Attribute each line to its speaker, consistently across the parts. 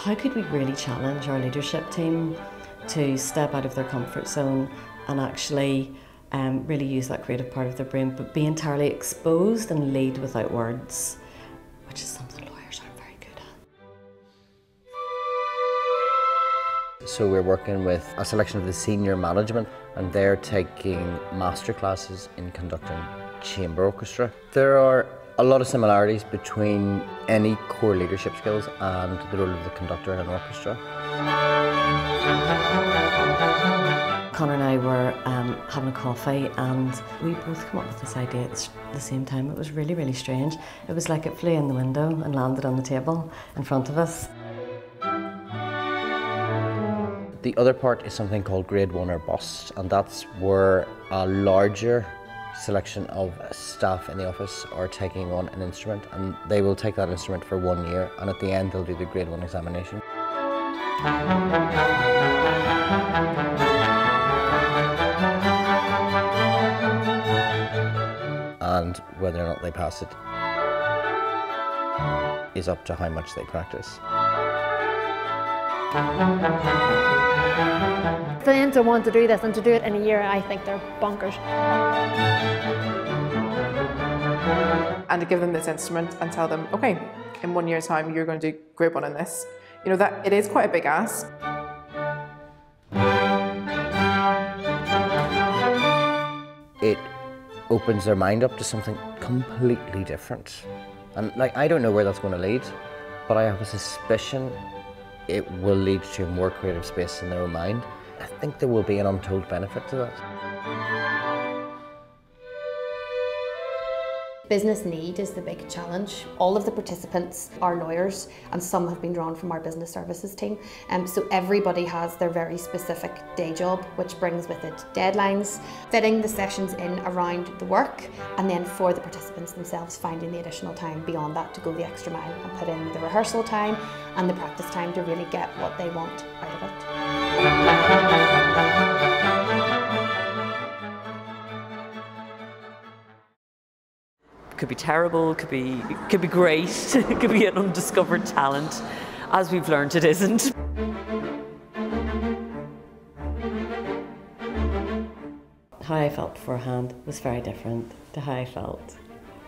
Speaker 1: how could we really challenge our leadership team to step out of their comfort zone and actually um, really use that creative part of their brain, but be entirely exposed and lead without words, which is something lawyers aren't very good
Speaker 2: at. So we're working with a selection of the senior management and they're taking master classes in conducting chamber orchestra. There are a lot of similarities between any core leadership skills and the role of the conductor in an orchestra.
Speaker 1: Connor and I were um, having a coffee and we both came up with this idea at the same time. It was really, really strange. It was like it flew in the window and landed on the table in front of us.
Speaker 2: The other part is something called grade one or bust and that's where a larger selection of staff in the office are taking on an instrument and they will take that instrument for one year and at the end they'll do the grade one examination. And whether or not they pass it is up to how much they practice.
Speaker 3: For them to want to do this and to do it in a year, I think they're bonkers.
Speaker 4: And to give them this instrument and tell them, okay, in one year's time, you're going to do grade one in this. You know, that it is quite a big ask.
Speaker 2: It opens their mind up to something completely different. And like, I don't know where that's going to lead, but I have a suspicion it will lead to more creative space in their own mind. I think there will be an untold benefit to that.
Speaker 5: Business need is the big challenge. All of the participants are lawyers and some have been drawn from our business services team. Um, so everybody has their very specific day job which brings with it deadlines, fitting the sessions in around the work and then for the participants themselves finding the additional time beyond that to go the extra mile and put in the rehearsal time and the practice time to really get what they want out of it.
Speaker 6: Could be terrible, could be could be great, could be an undiscovered talent. As we've learned, it isn't.
Speaker 1: How I felt beforehand was very different to how I felt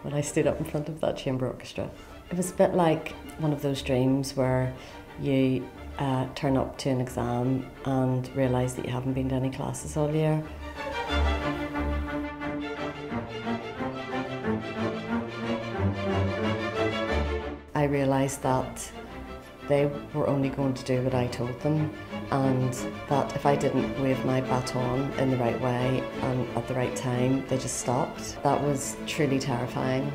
Speaker 1: when I stood up in front of that chamber orchestra. It was a bit like one of those dreams where you uh, turn up to an exam and realise that you haven't been to any classes all year realised that they were only going to do what I told them and that if I didn't wave my baton in the right way and at the right time, they just stopped. That was truly terrifying.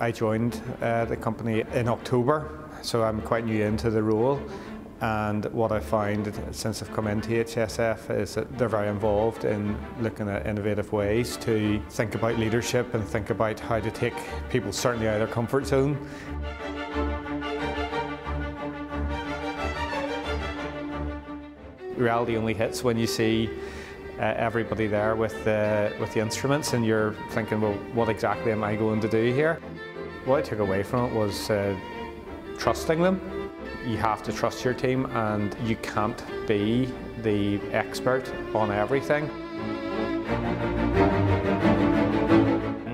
Speaker 7: I joined uh, the company in October, so I'm quite new into the role. And what I find since I've come into HSF is that they're very involved in looking at innovative ways to think about leadership and think about how to take people certainly out of their comfort zone. Reality only hits when you see uh, everybody there with the, with the instruments and you're thinking, well, what exactly am I going to do here? What I took away from it was uh, trusting them you have to trust your team and you can't be the expert on everything.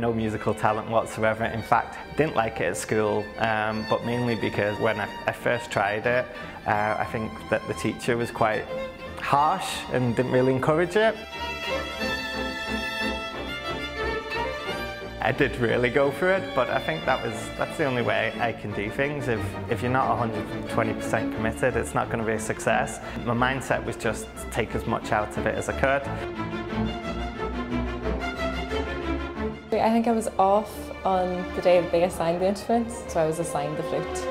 Speaker 8: No musical talent whatsoever. In fact, didn't like it at school, um, but mainly because when I, I first tried it, uh, I think that the teacher was quite harsh and didn't really encourage it. I did really go for it, but I think that was that's the only way I can do things. If if you're not 120% committed, it's not going to be a success. My mindset was just take as much out of it as I could.
Speaker 9: I think I was off on the day being assigned the instruments, so I was assigned the flute.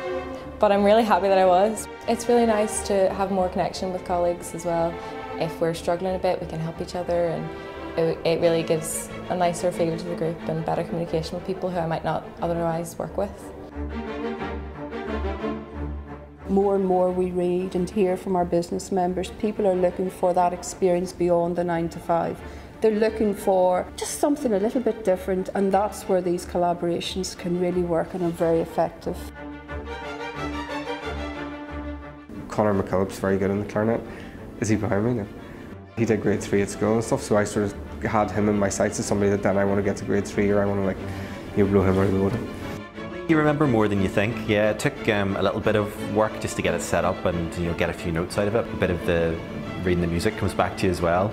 Speaker 9: But I'm really happy that I was. It's really nice to have more connection with colleagues as well. If we're struggling a bit, we can help each other and it, it really gives a nicer feel to the group and better communication with people who I might not otherwise work with.
Speaker 10: More and more we read and hear from our business members, people are looking for that experience beyond the nine to five. They're looking for just something a little bit different and that's where these collaborations can really work and are very effective.
Speaker 11: Connor McKillop's very good in the clarinet. Is he behind me now? He did grade three at school and stuff, so I sort of had him in my sights as somebody that then I want to get to grade three or I want to like, you know, blow him out of the water.
Speaker 12: You remember more than you think. Yeah, it took um, a little bit of work just to get it set up and you know get a few notes out of it. A bit of the reading the music comes back to you as well.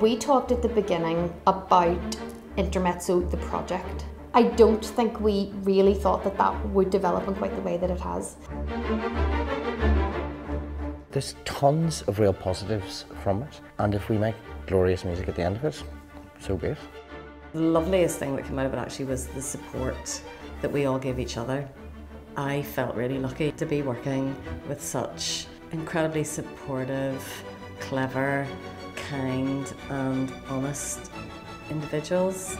Speaker 5: We talked at the beginning about Intermezzo, the project. I don't think we really thought that that would develop in quite the way that it has.
Speaker 2: There's tons of real positives from it, and if we make glorious music at the end of it, so be it.
Speaker 1: The loveliest thing that came out of it actually was the support that we all gave each other. I felt really lucky to be working with such incredibly supportive, clever, kind and honest individuals.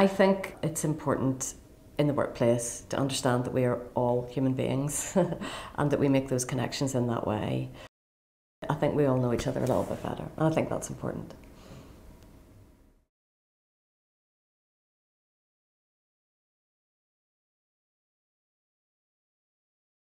Speaker 1: I think it's important in the workplace to understand that we are all human beings and that we make those connections in that way. I think we all know each other a little bit better, and I think that's important.